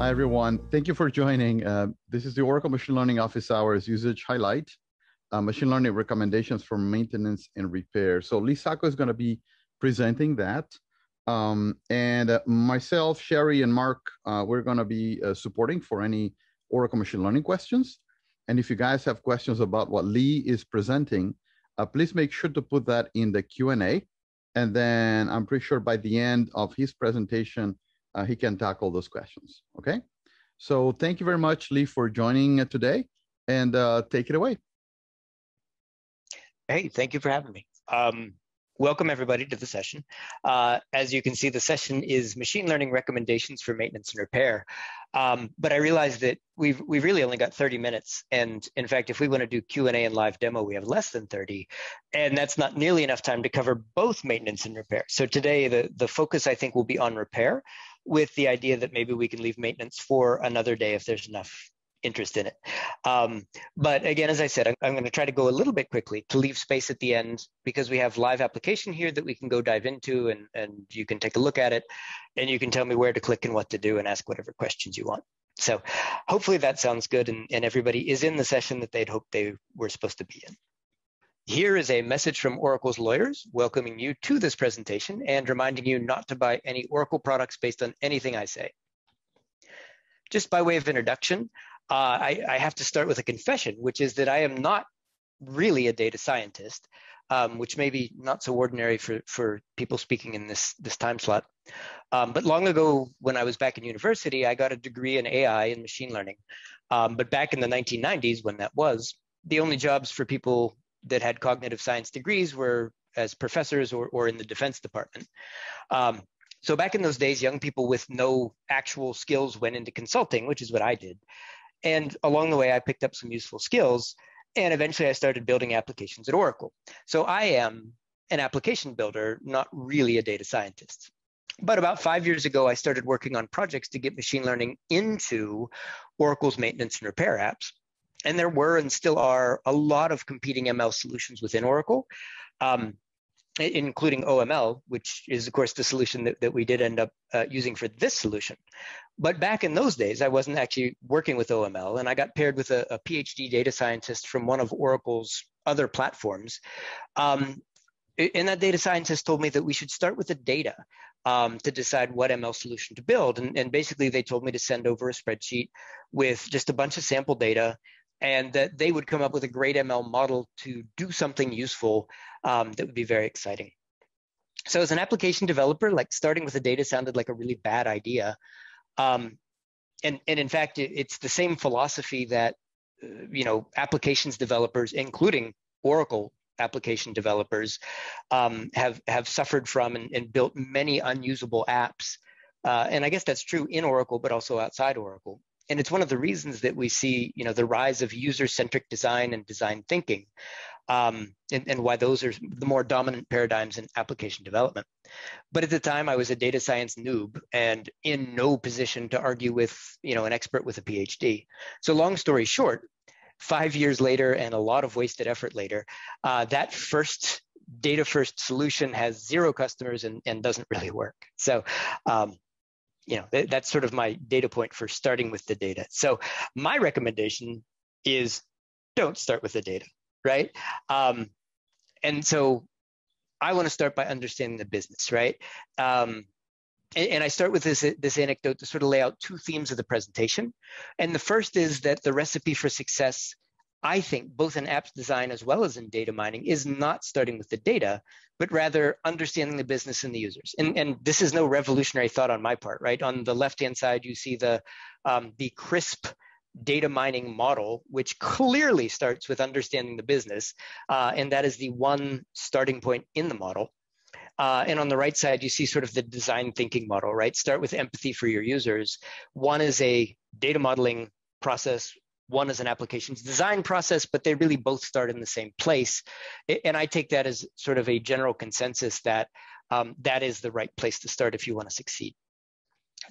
Hi, everyone. Thank you for joining. Uh, this is the Oracle Machine Learning Office Hours usage highlight, uh, machine learning recommendations for maintenance and repair. So Lee Sacco is going to be presenting that. Um, and uh, myself, Sherry, and Mark, uh, we're going to be uh, supporting for any Oracle Machine Learning questions. And if you guys have questions about what Lee is presenting, uh, please make sure to put that in the Q&A. And then I'm pretty sure by the end of his presentation, uh, he can tackle those questions. Okay. So thank you very much, Lee, for joining today and uh, take it away. Hey, thank you for having me. Um, welcome everybody to the session. Uh, as you can see, the session is machine learning recommendations for maintenance and repair. Um, but I realize that we've we've really only got 30 minutes, and in fact, if we want to do Q and A and live demo, we have less than 30, and that's not nearly enough time to cover both maintenance and repair. So today, the the focus I think will be on repair, with the idea that maybe we can leave maintenance for another day if there's enough interest in it. Um, but again, as I said, I'm, I'm going to try to go a little bit quickly to leave space at the end because we have live application here that we can go dive into and, and you can take a look at it and you can tell me where to click and what to do and ask whatever questions you want. So hopefully that sounds good and, and everybody is in the session that they'd hoped they were supposed to be in. Here is a message from Oracle's lawyers welcoming you to this presentation and reminding you not to buy any Oracle products based on anything I say. Just by way of introduction, uh, I, I, have to start with a confession, which is that I am not really a data scientist, um, which may be not so ordinary for, for people speaking in this, this time slot. Um, but long ago, when I was back in university, I got a degree in AI and machine learning. Um, but back in the 1990s, when that was, the only jobs for people that had cognitive science degrees were as professors or, or in the defense department. Um, so back in those days, young people with no actual skills went into consulting, which is what I did. And along the way, I picked up some useful skills. And eventually, I started building applications at Oracle. So I am an application builder, not really a data scientist. But about five years ago, I started working on projects to get machine learning into Oracle's maintenance and repair apps and there were and still are a lot of competing ML solutions within Oracle, um, including OML, which is, of course, the solution that, that we did end up uh, using for this solution. But back in those days, I wasn't actually working with OML, and I got paired with a, a PhD data scientist from one of Oracle's other platforms. Um, and that data scientist told me that we should start with the data um, to decide what ML solution to build. And, and, basically, they told me to send over a spreadsheet with just a bunch of sample data and that they would come up with a great ML model to do something useful um, that would be very exciting. So as an application developer, like starting with the data sounded like a really bad idea. Um, and, and in fact, it, it's the same philosophy that, uh, you know, applications developers, including Oracle application developers, um, have, have suffered from and, and, built many unusable apps. Uh, and I guess that's true in Oracle, but also outside Oracle and it's one of the reasons that we see you know the rise of user-centric design and design thinking um, and, and, why those are the more dominant paradigms in application development. But at the time i was a data science noob and in no position to argue with you know an expert with a phd so long story short five years later and a lot of wasted effort later uh, that first data first solution has zero customers and, and doesn't really work. So um, you know, th- that's sort of my data point for starting with the data. So my recommendation is don't start with the data, right? Um, and so I want to start by understanding the business, right? Um, and, and I start with this, this anecdote to sort of lay out two themes of the presentation. And the first is that the recipe for success I think both in apps design as well as in data mining is not starting with the data, but rather understanding the business and the users. And, and this is no revolutionary thought on my part, right? On the left-hand side, you see the, um, the crisp data mining model, which clearly starts with understanding the business. Uh, and that is the one starting point in the model. Uh, and on the right side, you see sort of the design thinking model, right? Start with empathy for your users. One is a data modeling process one is an applications design process, but they really both start in the same place. And I take that as sort of a general consensus that um, that is the right place to start if you want to succeed.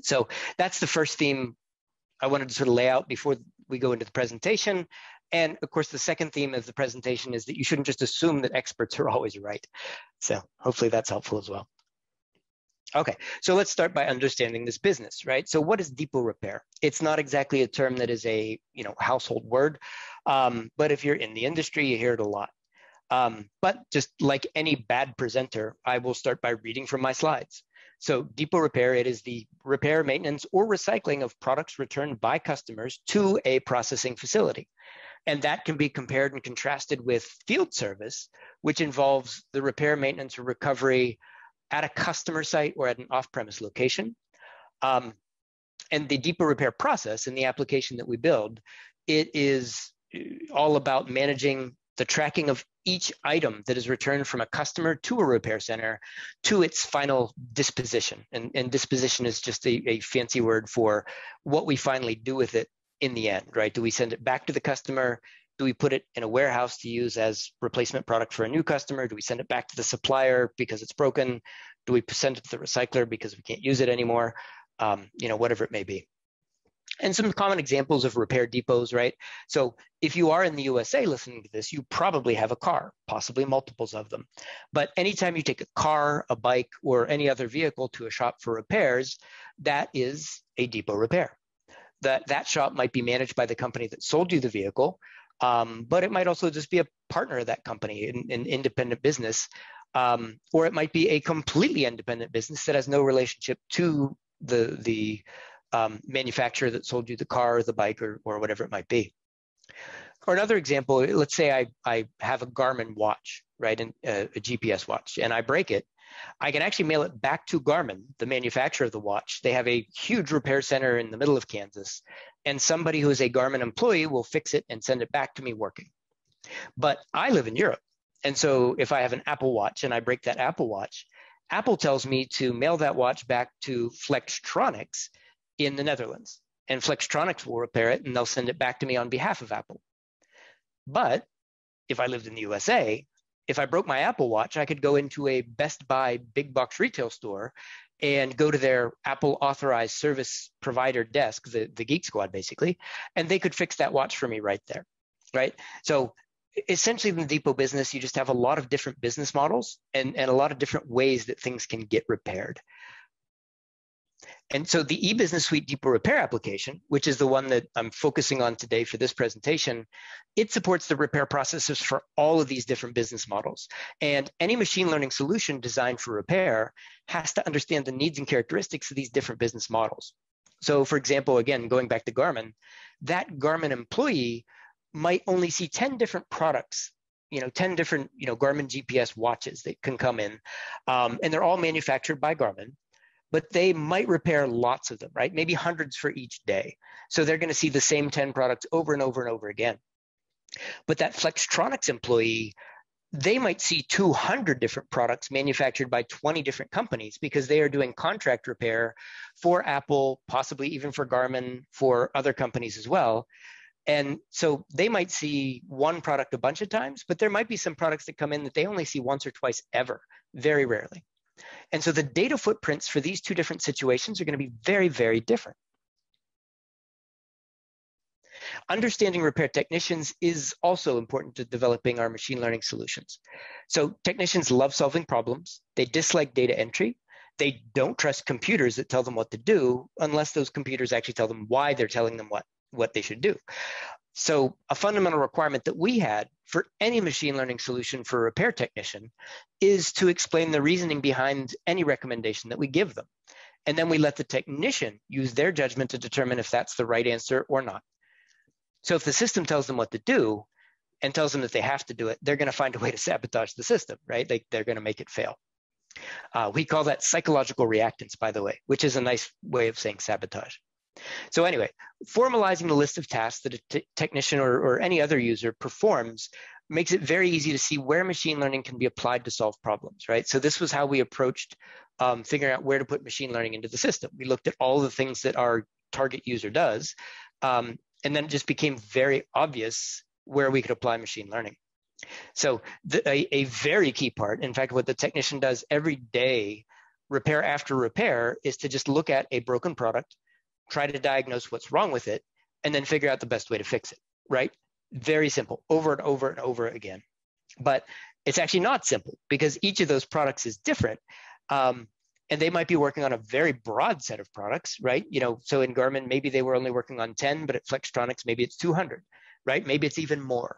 So that's the first theme I wanted to sort of lay out before we go into the presentation. And of course, the second theme of the presentation is that you shouldn't just assume that experts are always right. So hopefully that's helpful as well. Okay, so let's start by understanding this business, right? So what is depot repair? It's not exactly a term that is a you know household word, um, but if you're in the industry, you hear it a lot. Um, but just like any bad presenter, I will start by reading from my slides. So depot repair, it is the repair, maintenance, or recycling of products returned by customers to a processing facility. And that can be compared and contrasted with field service, which involves the repair, maintenance, or recovery at a customer site or at an off-premise location. Um, and the depot repair process in the application that we build, it is uh, all about managing the tracking of each item that is returned from a customer to a repair center to its final disposition. And, and disposition is just a, a fancy word for what we finally do with it in the end, right? Do we send it back to the customer? Do we put it in a warehouse to use as replacement product for a new customer? Do we send it back to the supplier because it's broken? Do we send it to the recycler because we can't use it anymore? Um, you know, whatever it may be. And some common examples of repair depots, right? So if you are in the USA listening to this, you probably have a car, possibly multiples of them. But anytime you take a car, a bike, or any other vehicle to a shop for repairs, that is a depot repair. That, that shop might be managed by the company that sold you the vehicle, um, but it might also just be a partner of that company, an, an independent business, um, or it might be a completely independent business that has no relationship to the the um, manufacturer that sold you the car or the bike or, or whatever it might be. Or another example, let's say I, I have a Garmin watch, right, and uh, a GPS watch, and I break it. I can actually mail it back to Garmin, the manufacturer of the watch. They have a huge repair center in the middle of Kansas, and somebody who is a Garmin employee will fix it and send it back to me working. But I live in Europe. And so if I have an Apple Watch and I break that Apple Watch, Apple tells me to mail that watch back to Flextronics in the Netherlands. And Flextronics will repair it and they'll send it back to me on behalf of Apple. But if I lived in the USA, if I broke my Apple Watch, I could go into a Best Buy big box retail store and go to their Apple authorized service provider desk, the, the Geek Squad basically, and they could fix that watch for me right there. Right. So essentially in the depot business, you just have a lot of different business models and, and a lot of different ways that things can get repaired. And so the eBusiness Suite Depot Repair application, which is the one that I'm focusing on today for this presentation, it supports the repair processes for all of these different business models. And any machine learning solution designed for repair has to understand the needs and characteristics of these different business models. So for example, again, going back to Garmin, that Garmin employee might only see 10 different products you know 10 different you know garmin gps watches that can come in um, and they're all manufactured by garmin but they might repair lots of them, right? Maybe hundreds for each day. So they're going to see the same 10 products over and over and over again. But that Flextronics employee, they might see 200 different products manufactured by 20 different companies because they are doing contract repair for Apple, possibly even for Garmin, for other companies as well. And so they might see one product a bunch of times, but there might be some products that come in that they only see once or twice ever, very rarely. And so the data footprints for these two different situations are going to be very, very different. Understanding repair technicians is also important to developing our machine learning solutions. So technicians love solving problems. They dislike data entry. They don't trust computers that tell them what to do unless those computers actually tell them why they're telling them what, what they should do. So a fundamental requirement that we had for any machine learning solution for a repair technician is to explain the reasoning behind any recommendation that we give them. And then we let the technician use their judgment to determine if that's the right answer or not. So if the system tells them what to do and tells them that they have to do it, they're going to find a way to sabotage the system, right? Like they're going to make it fail. Uh, we call that psychological reactance, by the way, which is a nice way of saying sabotage. So anyway, formalizing the list of tasks that a technician or, or any other user performs makes it very easy to see where machine learning can be applied to solve problems, right? So this was how we approached um, figuring out where to put machine learning into the system. We looked at all the things that our target user does, um, and then it just became very obvious where we could apply machine learning. So the, a, a very key part, in fact, what the technician does every day, repair after repair, is to just look at a broken product, try to diagnose what's wrong with it, and then figure out the best way to fix it, right? Very simple, over and over and over again. But it's actually not simple because each of those products is different. Um, and they might be working on a very broad set of products, right? You know, so in Garmin, maybe they were only working on 10, but at Flextronics, maybe it's 200, right? Maybe it's even more.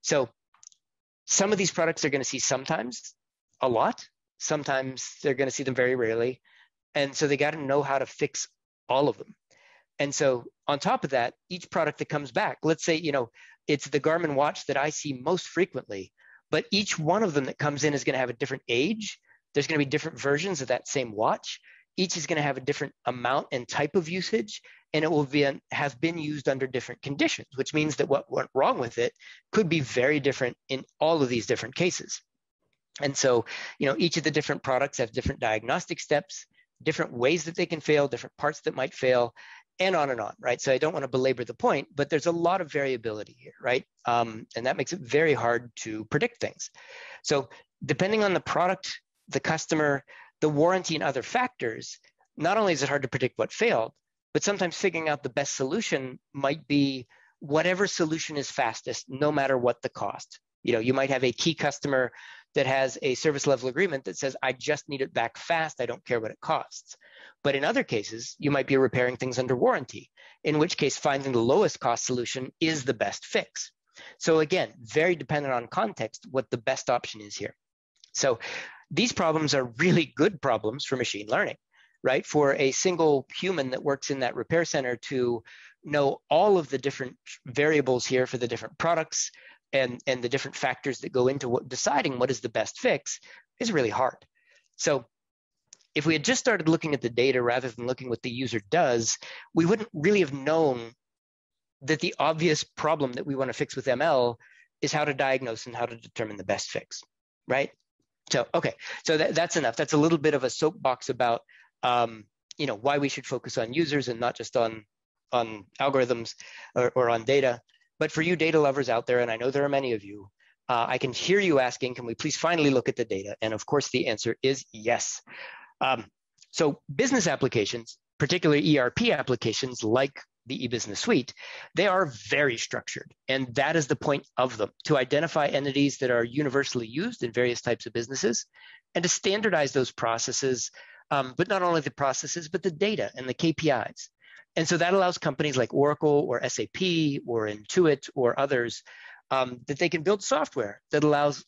So some of these products are going to see sometimes a lot, sometimes they're going to see them very rarely. And so they got to know how to fix all of them. And so on top of that, each product that comes back, let's say, you know, it's the Garmin watch that I see most frequently, but each one of them that comes in is going to have a different age. There's going to be different versions of that same watch. Each is going to have a different amount and type of usage, and it will be have been used under different conditions, which means that what went wrong with it could be very different in all of these different cases. And so, you know, each of the different products have different diagnostic steps, different ways that they can fail, different parts that might fail, and on and on, right? So I don't want to belabor the point, but there's a lot of variability here, right? Um, and that makes it very hard to predict things. So depending on the product, the customer, the warranty, and other factors, not only is it hard to predict what failed, but sometimes figuring out the best solution might be whatever solution is fastest, no matter what the cost. You know, you might have a key customer that has a service level agreement that says, I just need it back fast. I don't care what it costs. But in other cases, you might be repairing things under warranty, in which case finding the lowest cost solution is the best fix. So again, very dependent on context, what the best option is here. So these problems are really good problems for machine learning, right? For a single human that works in that repair center to know all of the different variables here for the different products and, and the different factors that go into what, deciding what is the best fix is really hard. So if we had just started looking at the data rather than looking what the user does, we wouldn't really have known that the obvious problem that we want to fix with ML is how to diagnose and how to determine the best fix, right? So, okay, so that, that's enough. That's a little bit of a soapbox about, um, you know, why we should focus on users and not just on, on algorithms or, or on data. But for you data lovers out there, and I know there are many of you, uh, I can hear you asking, can we please finally look at the data? And of course, the answer is yes. Um, so business applications, particularly ERP applications like the eBusiness Suite, they are very structured. And that is the point of them to identify entities that are universally used in various types of businesses and to standardize those processes, um, but not only the processes, but the data and the KPIs. And so that allows companies like Oracle or SAP or Intuit or others um, that they can build software that allows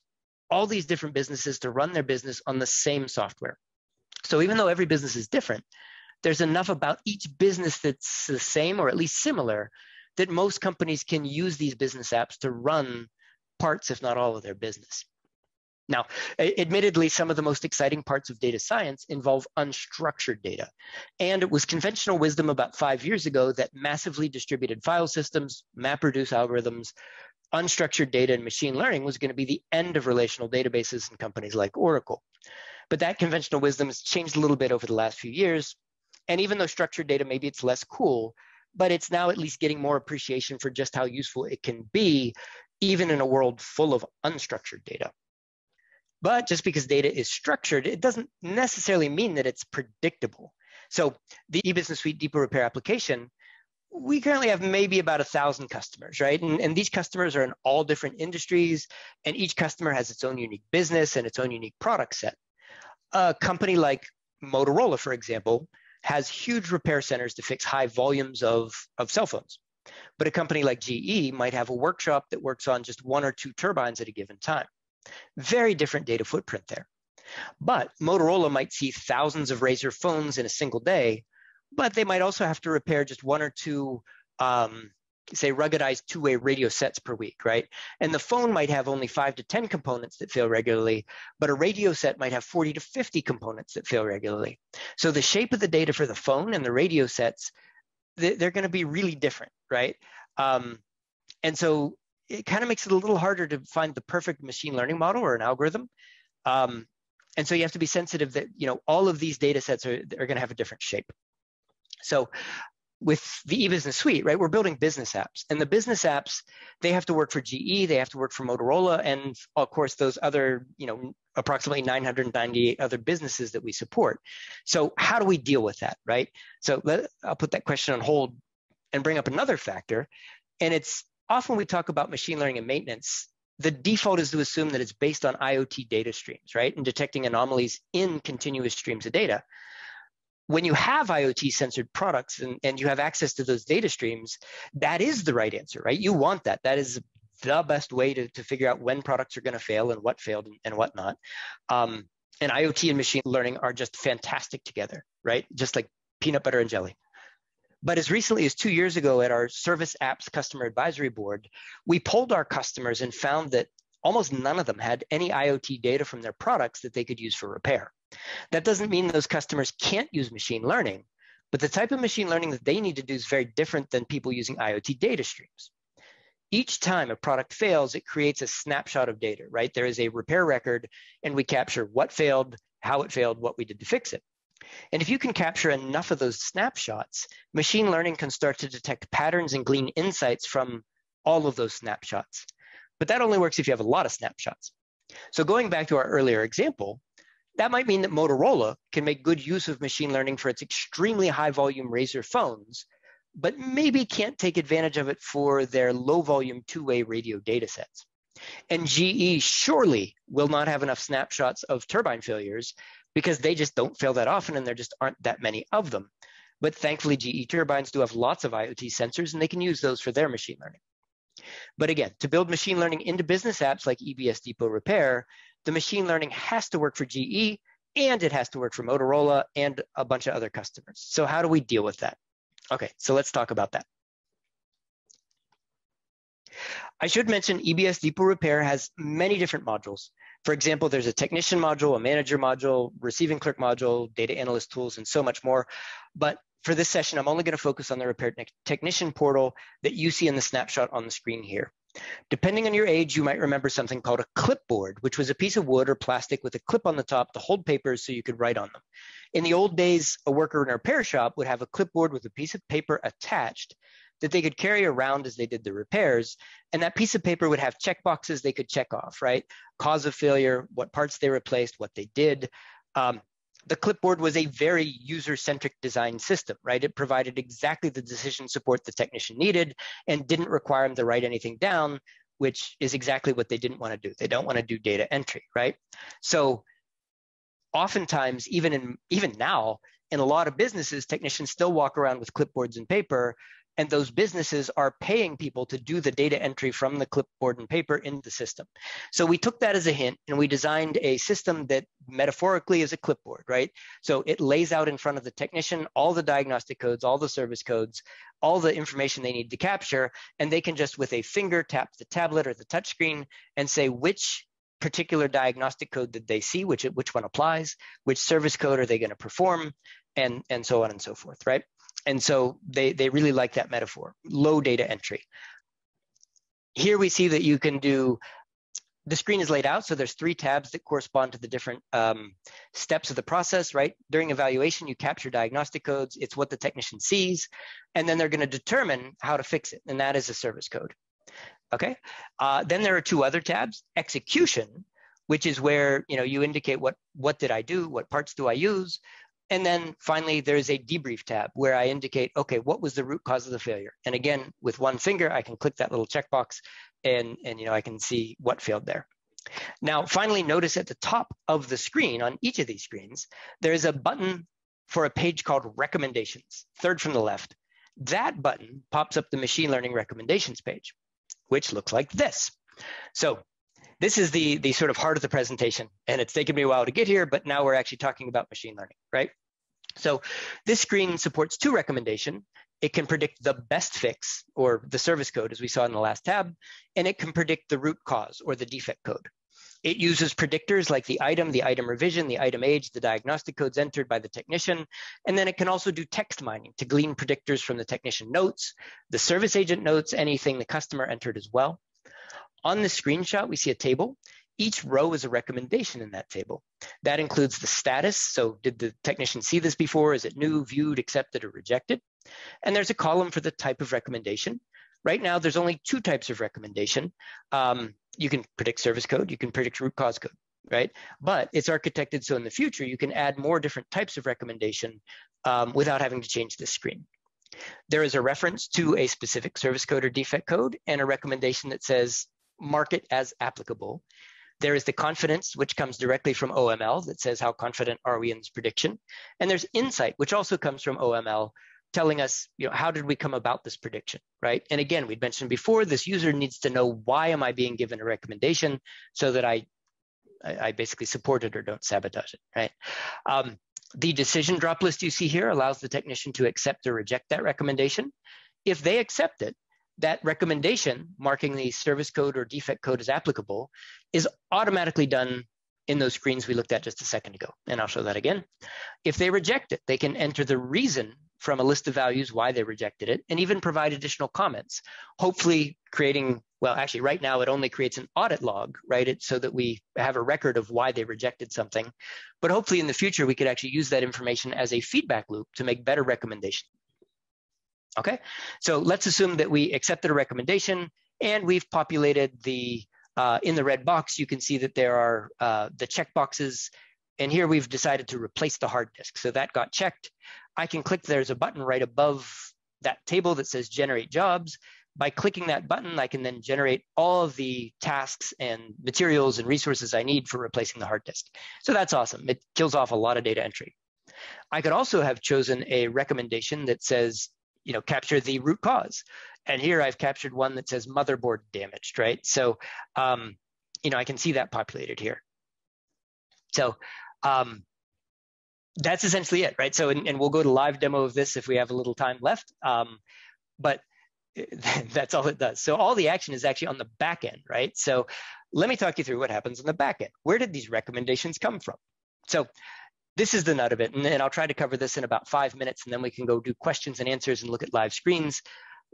all these different businesses to run their business on the same software. So even though every business is different, there's enough about each business that's the same or at least similar that most companies can use these business apps to run parts, if not all of their business. Now, admittedly, some of the most exciting parts of data science involve unstructured data. And it was conventional wisdom about five years ago that massively distributed file systems, MapReduce algorithms, unstructured data and machine learning was going to be the end of relational databases in companies like Oracle. But that conventional wisdom has changed a little bit over the last few years. And even though structured data, maybe it's less cool, but it's now at least getting more appreciation for just how useful it can be, even in a world full of unstructured data. But just because data is structured, it doesn't necessarily mean that it's predictable. So the eBusiness Suite Depot Repair application, we currently have maybe about a thousand customers, right? And, and these customers are in all different industries, and each customer has its own unique business and its own unique product set. A company like Motorola, for example, has huge repair centers to fix high volumes of, of cell phones. But a company like GE might have a workshop that works on just one or two turbines at a given time. Very different data footprint there. But Motorola might see thousands of Razr phones in a single day, but they might also have to repair just one or two, um, say, ruggedized two way radio sets per week, right? And the phone might have only five to 10 components that fail regularly, but a radio set might have 40 to 50 components that fail regularly. So the shape of the data for the phone and the radio sets, they're going to be really different, right? Um, and so it kind of makes it a little harder to find the perfect machine learning model or an algorithm. Um, and so you have to be sensitive that you know all of these data sets are, are going to have a different shape. So with the eBusiness Suite, right, we're building business apps, and the business apps they have to work for GE, they have to work for Motorola, and of course those other you know approximately 998 other businesses that we support. So how do we deal with that, right? So let, I'll put that question on hold and bring up another factor, and it's often we talk about machine learning and maintenance, the default is to assume that it's based on IoT data streams, right? And detecting anomalies in continuous streams of data. When you have IoT censored products and, and you have access to those data streams, that is the right answer, right? You want that. That is the best way to, to figure out when products are going to fail and what failed and, and what not. Um, and IoT and machine learning are just fantastic together, right? Just like peanut butter and jelly. But as recently as two years ago at our Service Apps Customer Advisory Board, we polled our customers and found that almost none of them had any IoT data from their products that they could use for repair. That doesn't mean those customers can't use machine learning, but the type of machine learning that they need to do is very different than people using IoT data streams. Each time a product fails, it creates a snapshot of data, right? There is a repair record, and we capture what failed, how it failed, what we did to fix it. And if you can capture enough of those snapshots, machine learning can start to detect patterns and glean insights from all of those snapshots. But that only works if you have a lot of snapshots. So going back to our earlier example, that might mean that Motorola can make good use of machine learning for its extremely high volume Razr phones, but maybe can't take advantage of it for their low volume two way radio data sets. And GE surely will not have enough snapshots of turbine failures because they just don't fail that often and there just aren't that many of them. But thankfully, GE turbines do have lots of IoT sensors and they can use those for their machine learning. But again, to build machine learning into business apps like EBS Depot Repair, the machine learning has to work for GE and it has to work for Motorola and a bunch of other customers. So how do we deal with that? Okay, so let's talk about that. I should mention EBS Depot Repair has many different modules. For example, there's a technician module, a manager module, receiving clerk module, data analyst tools, and so much more. But for this session, I'm only going to focus on the repair technician portal that you see in the snapshot on the screen here. Depending on your age, you might remember something called a clipboard, which was a piece of wood or plastic with a clip on the top to hold papers so you could write on them. In the old days, a worker in a repair shop would have a clipboard with a piece of paper attached that they could carry around as they did the repairs. And that piece of paper would have check boxes they could check off, right? Cause of failure, what parts they replaced, what they did. Um, the clipboard was a very user-centric design system, right? It provided exactly the decision support the technician needed and didn't require them to write anything down, which is exactly what they didn't want to do. They don't want to do data entry, right? So oftentimes, even in even now, in a lot of businesses, technicians still walk around with clipboards and paper and those businesses are paying people to do the data entry from the clipboard and paper in the system. So we took that as a hint and we designed a system that metaphorically is a clipboard, right? So it lays out in front of the technician all the diagnostic codes, all the service codes, all the information they need to capture, and they can just with a finger tap the tablet or the touchscreen and say which particular diagnostic code did they see, which, which one applies, which service code are they going to perform, and, and so on and so forth, right? And so they, they really like that metaphor, low data entry. Here we see that you can do, the screen is laid out, so there's three tabs that correspond to the different um, steps of the process, right? During evaluation, you capture diagnostic codes, it's what the technician sees, and then they're gonna determine how to fix it, and that is a service code, okay? Uh, then there are two other tabs, execution, which is where you know you indicate what what did I do, what parts do I use, and then finally, there's a debrief tab where I indicate, okay, what was the root cause of the failure? And again, with one finger, I can click that little checkbox and, and you know, I can see what failed there. Now, finally, notice at the top of the screen on each of these screens, there's a button for a page called recommendations, third from the left. That button pops up the machine learning recommendations page, which looks like this. So this is the, the sort of heart of the presentation, and it's taken me a while to get here, but now we're actually talking about machine learning, right? So this screen supports two recommendation. It can predict the best fix or the service code as we saw in the last tab, and it can predict the root cause or the defect code. It uses predictors like the item, the item revision, the item age, the diagnostic codes entered by the technician, and then it can also do text mining to glean predictors from the technician notes, the service agent notes, anything the customer entered as well. On the screenshot, we see a table each row is a recommendation in that table. That includes the status. So did the technician see this before? Is it new, viewed, accepted, or rejected? And there's a column for the type of recommendation. Right now, there's only two types of recommendation. Um, you can predict service code, you can predict root cause code, right? But it's architected so in the future, you can add more different types of recommendation um, without having to change the screen. There is a reference to a specific service code or defect code and a recommendation that says mark it as applicable. There is the confidence, which comes directly from OML that says how confident are we in this prediction. And there's insight, which also comes from OML telling us, you know, how did we come about this prediction, right? And again, we'd mentioned before, this user needs to know why am I being given a recommendation so that I, I, basically support it or don't sabotage it, right? Um, the decision drop list you see here allows the technician to accept or reject that recommendation. If they accept it, that recommendation marking the service code or defect code as applicable is automatically done in those screens we looked at just a second ago. And I'll show that again. If they reject it, they can enter the reason from a list of values why they rejected it and even provide additional comments, hopefully creating, well, actually right now it only creates an audit log, right? It, so that we have a record of why they rejected something. But hopefully in the future, we could actually use that information as a feedback loop to make better recommendations. Okay, so let's assume that we accepted a recommendation and we've populated the, uh, in the red box, you can see that there are uh, the check boxes and here we've decided to replace the hard disk. So that got checked. I can click, there's a button right above that table that says generate jobs. By clicking that button, I can then generate all of the tasks and materials and resources I need for replacing the hard disk. So that's awesome. It kills off a lot of data entry. I could also have chosen a recommendation that says, you know, capture the root cause. And here I've captured one that says motherboard damaged, right? So, um, you know, I can see that populated here. So um, that's essentially it, right? So, and, and, we'll go to live demo of this if we have a little time left. Um, but that's all it does. So all the action is actually on the back end, right? So let me talk you through what happens on the back end. Where did these recommendations come from? So this is the nut of it. And, and I'll try to cover this in about five minutes, and then we can go do questions and answers and look at live screens.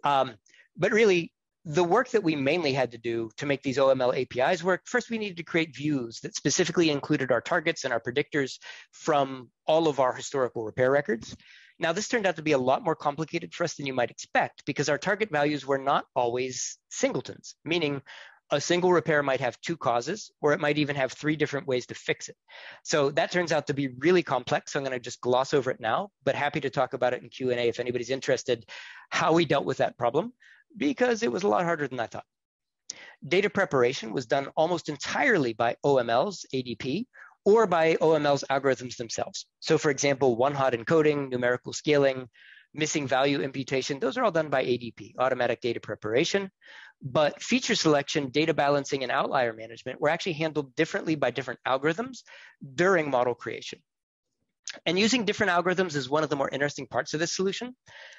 Um, but really, the work that we mainly had to do to make these OML APIs work, first we needed to create views that specifically included our targets and our predictors from all of our historical repair records. Now, this turned out to be a lot more complicated for us than you might expect because our target values were not always singletons, meaning a single repair might have two causes, or it might even have three different ways to fix it. So that turns out to be really complex. So I'm going to just gloss over it now, but happy to talk about it in Q&A if anybody's interested, how we dealt with that problem because it was a lot harder than I thought. Data preparation was done almost entirely by OML's ADP or by OML's algorithms themselves. So for example, one-hot encoding, numerical scaling, missing value imputation, those are all done by ADP, automatic data preparation. But feature selection, data balancing, and outlier management were actually handled differently by different algorithms during model creation. And using different algorithms is one of the more interesting parts of this solution.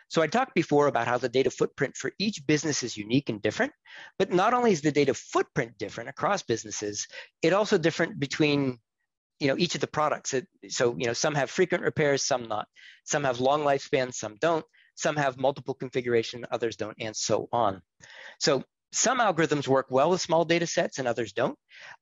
So I talked before about how the data footprint for each business is unique and different, but not only is the data footprint different across businesses, it also different between you know each of the products. So you know some have frequent repairs, some not. Some have long lifespans, some don't. Some have multiple configuration, others don't, and so on. So some algorithms work well with small data sets and others don't.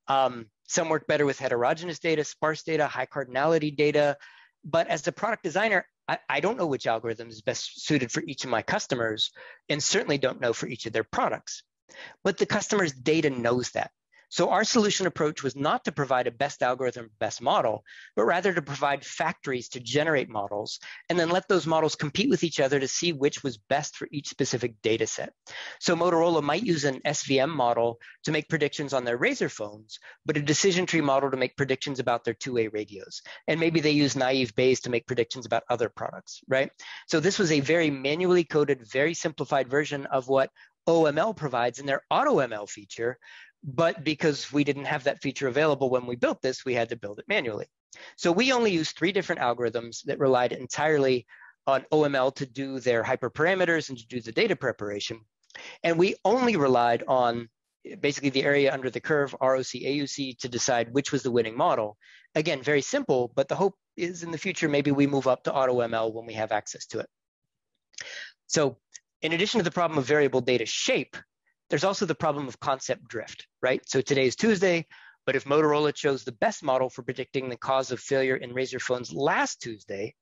Um, some work better with heterogeneous data, sparse data, high cardinality data, but as a product designer, I, I don't know which algorithm is best suited for each of my customers and certainly don't know for each of their products. But the customer's data knows that. So our solution approach was not to provide a best algorithm, best model, but rather to provide factories to generate models and then let those models compete with each other to see which was best for each specific data set. So Motorola might use an SVM model to make predictions on their Razr phones, but a decision tree model to make predictions about their two-way radios. And maybe they use naive Bayes to make predictions about other products, right? So this was a very manually coded, very simplified version of what OML provides in their AutoML feature, but because we didn't have that feature available when we built this, we had to build it manually. So we only used three different algorithms that relied entirely on OML to do their hyperparameters and to do the data preparation. And we only relied on basically the area under the curve, ROC, AUC, to decide which was the winning model. Again, very simple, but the hope is in the future, maybe we move up to AutoML when we have access to it. So in addition to the problem of variable data shape, there's also the problem of concept drift, right? So today is Tuesday, but if Motorola chose the best model for predicting the cause of failure in Razr phones last Tuesday,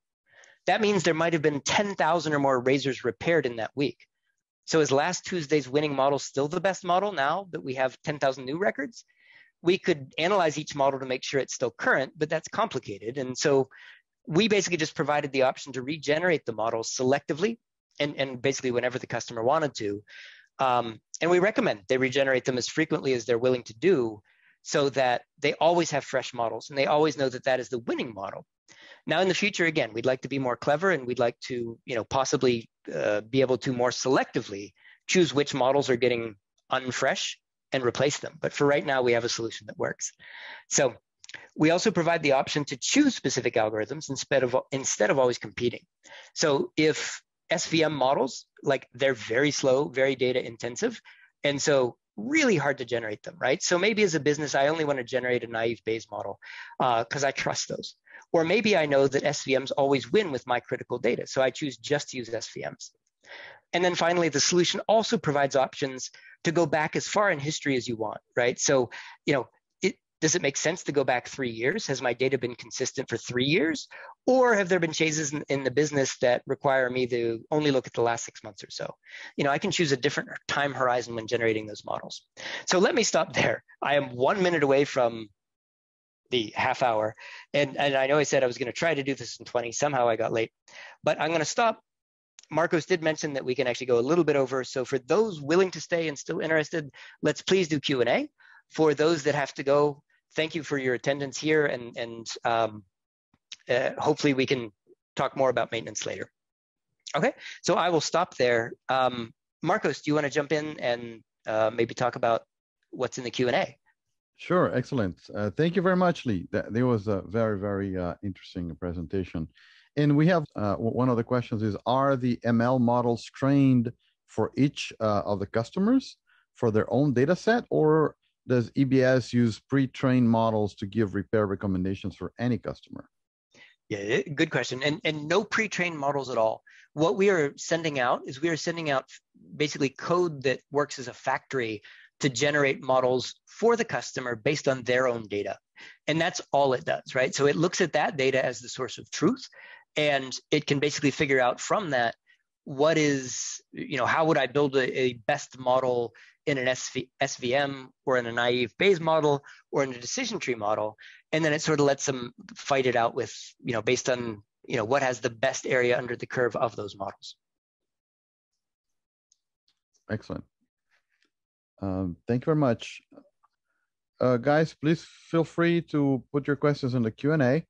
that means there might have been 10,000 or more Razrs repaired in that week. So is last Tuesday's winning model still the best model now that we have 10,000 new records? We could analyze each model to make sure it's still current, but that's complicated. And so we basically just provided the option to regenerate the models selectively and, and basically whenever the customer wanted to. Um, and we recommend they regenerate them as frequently as they're willing to do so that they always have fresh models and they always know that that is the winning model. Now in the future, again, we'd like to be more clever and we'd like to, you know, possibly uh, be able to more selectively choose which models are getting unfresh and replace them. But for right now, we have a solution that works. So we also provide the option to choose specific algorithms instead of instead of always competing. So if SVM models, like they're very slow, very data intensive, and so really hard to generate them, right? So maybe as a business, I only want to generate a naive Bayes model because uh, I trust those. Or maybe I know that SVMs always win with my critical data, so I choose just to use SVMs. And then finally, the solution also provides options to go back as far in history as you want, right? So, you know, does it make sense to go back three years? Has my data been consistent for three years? Or have there been changes in, in, the business that require me to only look at the last six months or so? You know, I can choose a different time horizon when generating those models. So let me stop there. I am one minute away from the half hour. And, and I know I said I was going to try to do this in 20. Somehow I got late. But I'm going to stop. Marcos did mention that we can actually go a little bit over. So for those willing to stay and still interested, let's please do Q&A. For those that have to go, thank you for your attendance here, and, and um, uh, hopefully we can talk more about maintenance later. Okay, so I will stop there. Um, Marcos, do you want to jump in and uh, maybe talk about what's in the Q&A? Sure, excellent. Uh, thank you very much, Lee. That, that was a very, very uh, interesting presentation. And we have uh, one of the questions is, are the ML models trained for each uh, of the customers for their own data set, or does EBS use pre-trained models to give repair recommendations for any customer? Yeah, eh, good question. And, and no pre-trained models at all. What we are sending out is we are sending out basically code that works as a factory to generate models for the customer based on their own data. And that's all it does, right? So it looks at that data as the source of truth and it can basically figure out from that what is, you know, how would I build a, a best model in an SV, SVM or in a naive Bayes model or in a decision tree model, and then it sort of lets them fight it out with, you know, based on, you know, what has the best area under the curve of those models. Excellent. Um, thank you very much. Uh, guys, please feel free to put your questions in the Q&A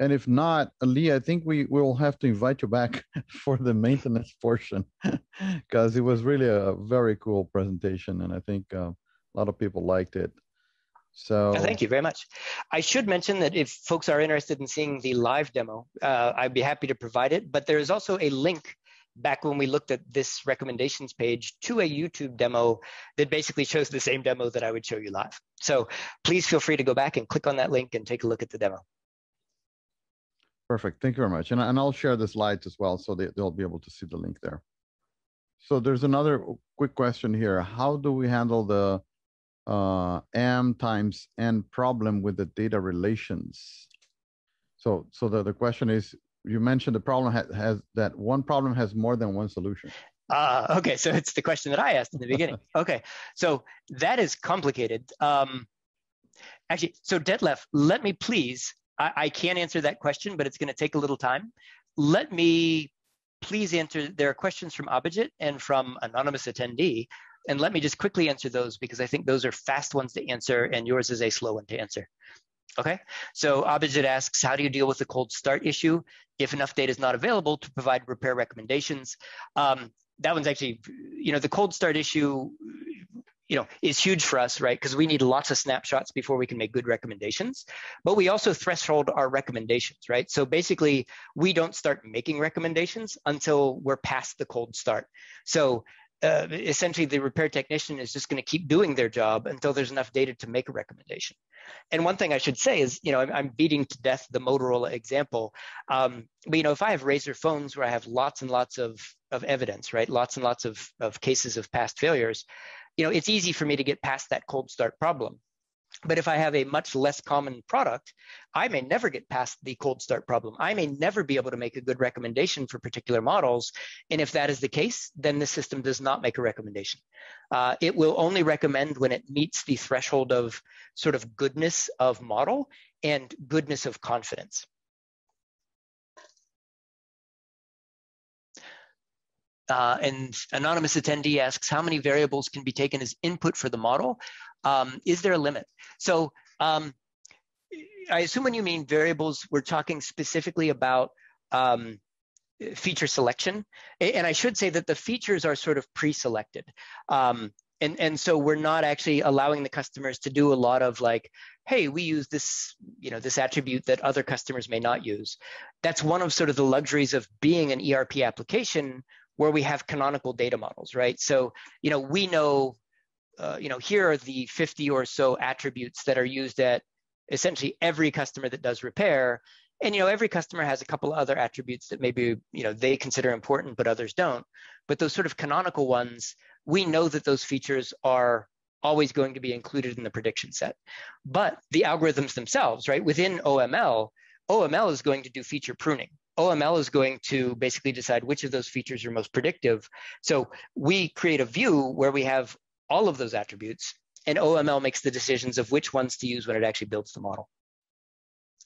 and if not, Lee, I think we will have to invite you back for the maintenance portion because it was really a very cool presentation, and I think uh, a lot of people liked it. So thank you very much. I should mention that if folks are interested in seeing the live demo, uh, I'd be happy to provide it. But there is also a link back when we looked at this recommendations page to a YouTube demo that basically shows the same demo that I would show you live. So please feel free to go back and click on that link and take a look at the demo. Perfect. Thank you very much. And, and I'll share the slides as well so they, they'll be able to see the link there. So there's another quick question here. How do we handle the uh, M times N problem with the data relations? So, so the, the question is, you mentioned the problem has, has that one problem has more than one solution. Uh, okay, so it's the question that I asked in the beginning. okay, so that is complicated. Um, actually, so Detlef, let me please I, I can answer that question, but it's going to take a little time. Let me please answer. There are questions from Abhijit and from anonymous attendee, and let me just quickly answer those because I think those are fast ones to answer, and yours is a slow one to answer. Okay, so Abhijit asks, how do you deal with the cold start issue if enough data is not available to provide repair recommendations? Um, that one's actually, you know, the cold start issue you know is huge for us right? Because we need lots of snapshots before we can make good recommendations. But we also threshold our recommendations right? So basically we don't start making recommendations until we're past the cold start. So uh, essentially the repair technician is just going to keep doing their job until there's enough data to make a recommendation. And one thing i should say is you know i'm, I'm beating to death the motorola example. Um, but you know if i have Razr phones where i have lots and lots of of evidence right? Lots and lots of, of cases of past failures you know, it's easy for me to get past that cold start problem. But if I have a much less common product, I may never get past the cold start problem. I may never be able to make a good recommendation for particular models. And if that is the case, then the system does not make a recommendation. Uh, it will only recommend when it meets the threshold of sort of goodness of model and goodness of confidence. Uh, and anonymous attendee asks, how many variables can be taken as input for the model? Um, is there a limit? So um, I assume when you mean variables, we're talking specifically about um, feature selection. And I should say that the features are sort of pre-selected. Um, and, and so we're not actually allowing the customers to do a lot of like, hey, we use this, you know, this attribute that other customers may not use. That's one of sort of the luxuries of being an ERP application where we have canonical data models, right? So, you know, we know, uh, you know, here are the 50 or so attributes that are used at essentially every customer that does repair. And you know, every customer has a couple other attributes that maybe you know they consider important, but others don't. But those sort of canonical ones, we know that those features are always going to be included in the prediction set. But the algorithms themselves, right, within OML, OML is going to do feature pruning. OML is going to basically decide which of those features are most predictive. So we create a view where we have all of those attributes, and OML makes the decisions of which ones to use when it actually builds the model.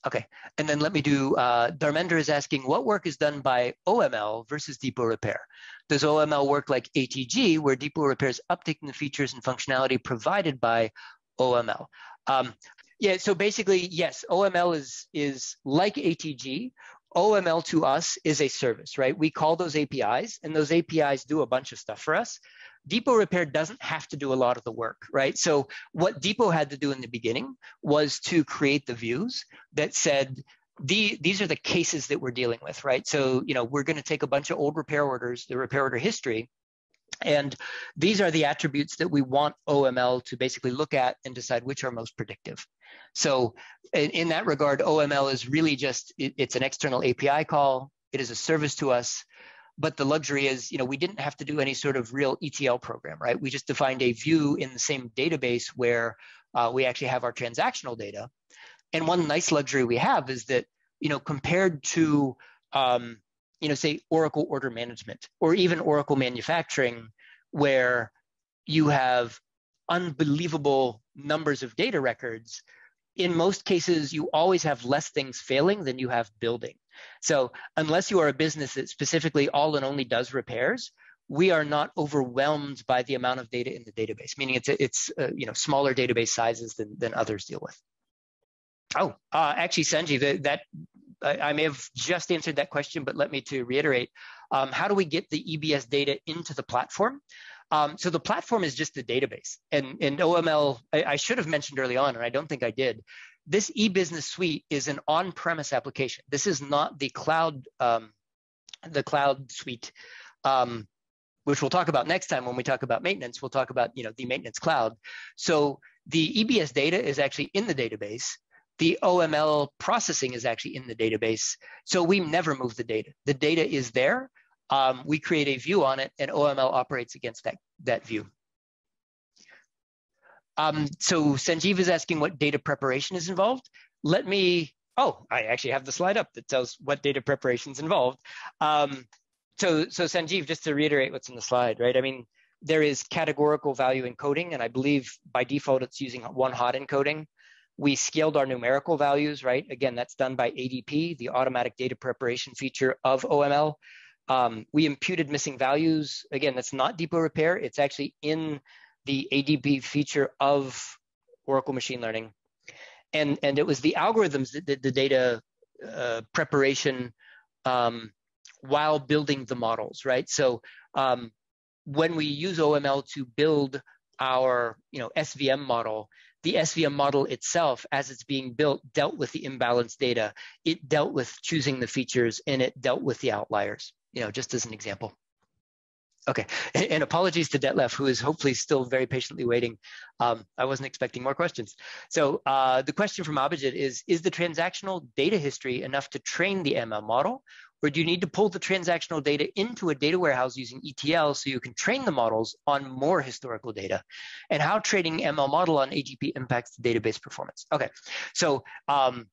Okay, and then let me do, uh, Dharmender is asking, what work is done by OML versus depot repair? Does OML work like ATG, where depot repair is uptaking the features and functionality provided by OML? Um, yeah, so basically, yes, OML is, is like ATG. OML to us is a service, right? We call those APIs, and those APIs do a bunch of stuff for us. Depot Repair doesn't have to do a lot of the work, right? So what Depot had to do in the beginning was to create the views that said, the, these are the cases that we're dealing with, right? So, you know, we're going to take a bunch of old repair orders, the repair order history, and these are the attributes that we want OML to basically look at and decide which are most predictive. So in, in that regard, OML is really just, it, it's an external API call. It is a service to us but the luxury is, you know, we didn't have to do any sort of real ETL program, right? We just defined a view in the same database where uh, we actually have our transactional data. And one nice luxury we have is that, you know, compared to, um, you know, say Oracle order management or even Oracle manufacturing, where you have unbelievable numbers of data records, in most cases, you always have less things failing than you have building. So unless you are a business that specifically all and only does repairs, we are not overwhelmed by the amount of data in the database, meaning it's it's uh, you know smaller database sizes than than others deal with. Oh, uh, actually, Sanjeev, that, that I, I, may have just answered that question, but let me to reiterate. Um, how do we get the EBS data into the platform? Um, so the platform is just the database, and and OML. I, I should have mentioned early on, and I don't think I did this e-business suite is an on-premise application. This is not the cloud, um, the cloud suite, um, which we'll talk about next time when we talk about maintenance. We'll talk about you know the maintenance cloud. So the EBS data is actually in the database. The OML processing is actually in the database. So we never move the data. The data is there. Um, we create a view on it, and OML operates against that that view. Um, so Sanjeev is asking what data preparation is involved. Let me, oh, I actually have the slide up that tells what data preparation is involved. Um, so, so Sanjeev, just to reiterate what's in the slide, right? I mean, there is categorical value encoding, and I believe by default it's using one hot encoding. We scaled our numerical values, right? Again, that's done by ADP, the automatic data preparation feature of OML. Um, we imputed missing values. Again, that's not depot repair. It's actually in the ADP feature of Oracle Machine Learning. And, and it was the algorithms that did the data uh, preparation um, while building the models, right? So um, when we use OML to build our you know, SVM model, the SVM model itself, as it's being built, dealt with the imbalanced data. It dealt with choosing the features and it dealt with the outliers, you know, just as an example. Okay, and apologies to Detlef, who is hopefully still very patiently waiting. Um, I wasn't expecting more questions. So uh, the question from Abhijit is, is the transactional data history enough to train the ML model? Or do you need to pull the transactional data into a data warehouse using ETL so you can train the models on more historical data? And how training ML model on AGP impacts the database performance? Okay, so um,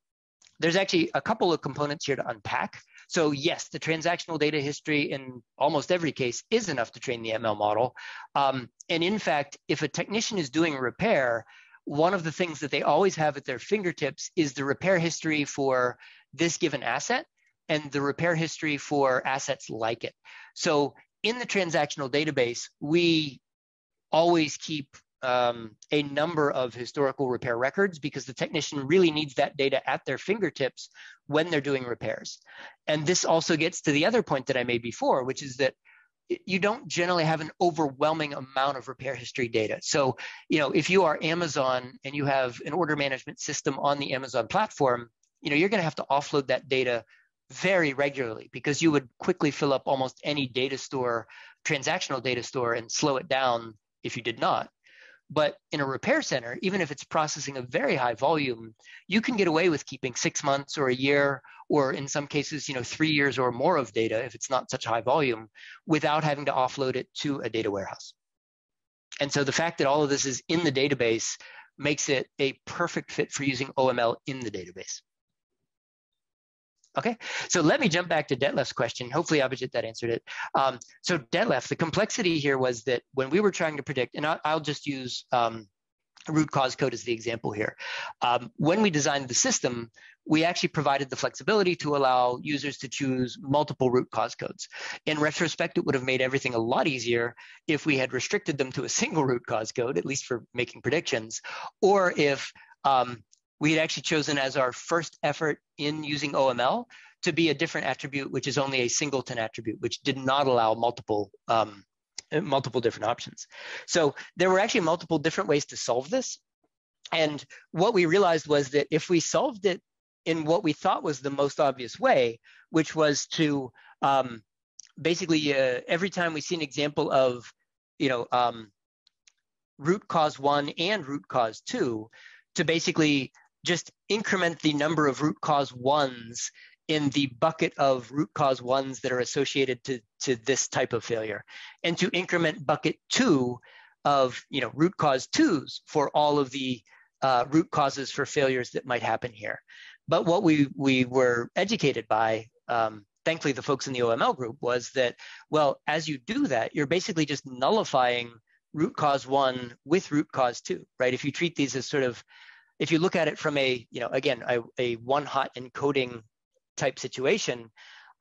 there's actually a couple of components here to unpack. So yes, the transactional data history in almost every case is enough to train the ML model. Um, and in fact, if a technician is doing a repair, one of the things that they always have at their fingertips is the repair history for this given asset and the repair history for assets like it. So in the transactional database, we always keep um, a number of historical repair records because the technician really needs that data at their fingertips when they're doing repairs. And this also gets to the other point that I made before, which is that you don't generally have an overwhelming amount of repair history data. So, you know, if you are Amazon and you have an order management system on the Amazon platform, you know, you're going to have to offload that data very regularly because you would quickly fill up almost any data store, transactional data store, and slow it down if you did not. But in a repair center, even if it's processing a very high volume, you can get away with keeping six months or a year, or in some cases, you know, three years or more of data if it's not such high volume, without having to offload it to a data warehouse. And so the fact that all of this is in the database makes it a perfect fit for using OML in the database. Okay, so let me jump back to Detlef's question. Hopefully, Abhijit, that answered it. Um, so Detlef, the complexity here was that when we were trying to predict, and I'll, I'll just use um, root cause code as the example here. Um, when we designed the system, we actually provided the flexibility to allow users to choose multiple root cause codes. In retrospect, it would have made everything a lot easier if we had restricted them to a single root cause code, at least for making predictions, or if um, we had actually chosen as our first effort in using OML to be a different attribute, which is only a singleton attribute, which did not allow multiple um, multiple different options. So there were actually multiple different ways to solve this. And what we realized was that if we solved it in what we thought was the most obvious way, which was to um, basically uh, every time we see an example of, you know, um, root cause one and root cause two, to basically just increment the number of root cause ones in the bucket of root cause ones that are associated to, to this type of failure. And to increment bucket two of you know root cause twos for all of the uh, root causes for failures that might happen here. But what we we were educated by um, thankfully the folks in the oml group was that well as you do that you're basically just nullifying root cause one with root cause two right? If you treat these as sort of if you look at it from a, you know, again, a, a one hot encoding type situation,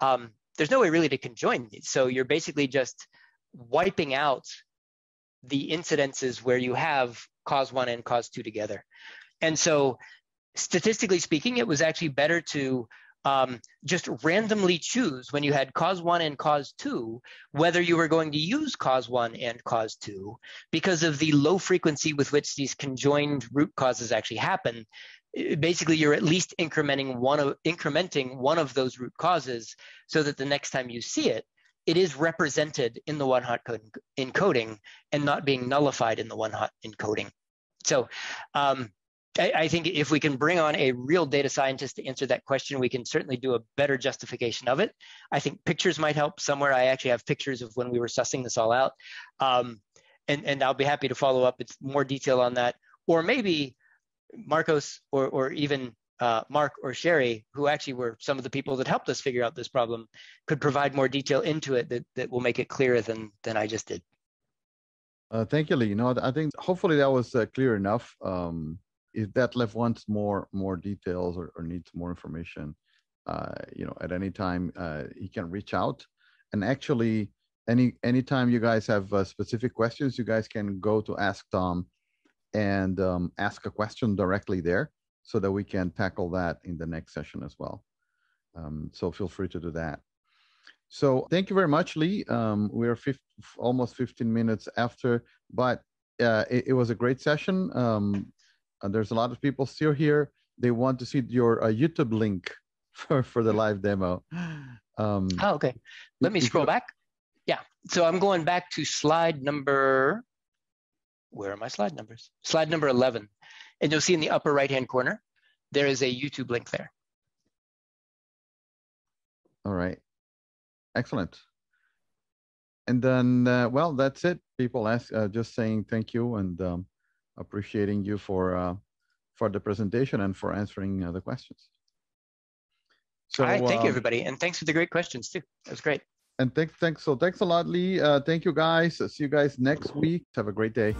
um, there's no way really to conjoin these. So you're basically just wiping out the incidences where you have cause one and cause two together. And so statistically speaking, it was actually better to um, just randomly choose when you had cause one and cause two, whether you were going to use cause one and cause two, because of the low frequency with which these conjoined root causes actually happen. Basically, you're at least incrementing one of incrementing one of those root causes, so that the next time you see it, it is represented in the one hot encoding and not being nullified in the one hot encoding. So um, I, I, think if we can bring on a real data scientist to answer that question, we can certainly do a better justification of it. I think pictures might help somewhere. I actually have pictures of when we were sussing this all out. Um, and, and I'll be happy to follow up. with more detail on that. Or maybe Marcos or, or even uh, Mark or Sherry, who actually were some of the people that helped us figure out this problem, could provide more detail into it that, that will make it clearer than, than I just did. Uh, thank you, Lee. You know, I think hopefully that was uh, clear enough. Um, if Detlef wants more more details or, or needs more information, uh, you know, at any time uh, he can reach out. And actually, any anytime you guys have uh, specific questions, you guys can go to Ask Tom and um, ask a question directly there, so that we can tackle that in the next session as well. Um, so feel free to do that. So thank you very much, Lee. Um, we're almost 15 minutes after, but uh, it, it, was a great session. Um, uh, there's a lot of people still here. They want to see your uh, YouTube link for, for the live demo. Um, oh, okay. Let me scroll back. Yeah. So I'm going back to slide number. Where are my slide numbers? Slide number 11. And you'll see in the upper right hand corner, there is a YouTube link there. All right. Excellent. And then, uh, well, that's it. People ask, uh, just saying thank you and um, appreciating you for uh, for the presentation and for answering uh, the questions. So, All right, thank you, um, everybody, and thanks for the great questions too. That was great. And thanks, thanks. So thanks a lot, Lee. Uh, thank you, guys. See you guys next week. Have a great day.